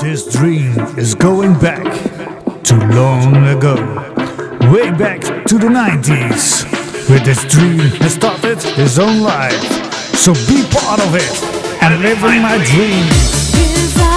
This dream is going back to long ago, way back to the 90s. where this dream has started his own life. So be part of it and live in my dream.